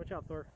Watch out, Thor.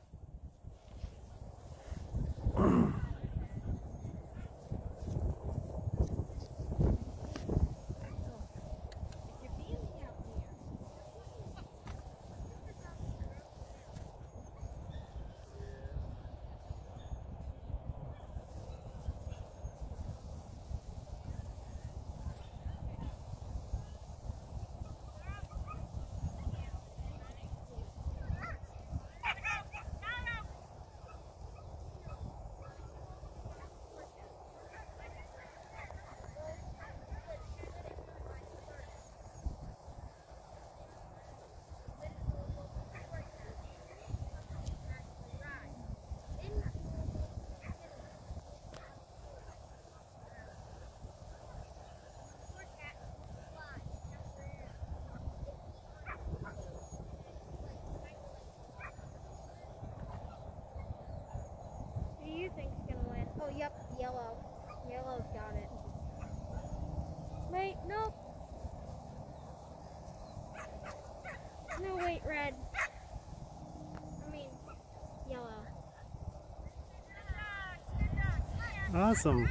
Yep, yellow. Yellow's got it. Wait, nope. No, wait, red. I mean, yellow. Awesome.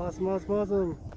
Awesome, awesome, awesome.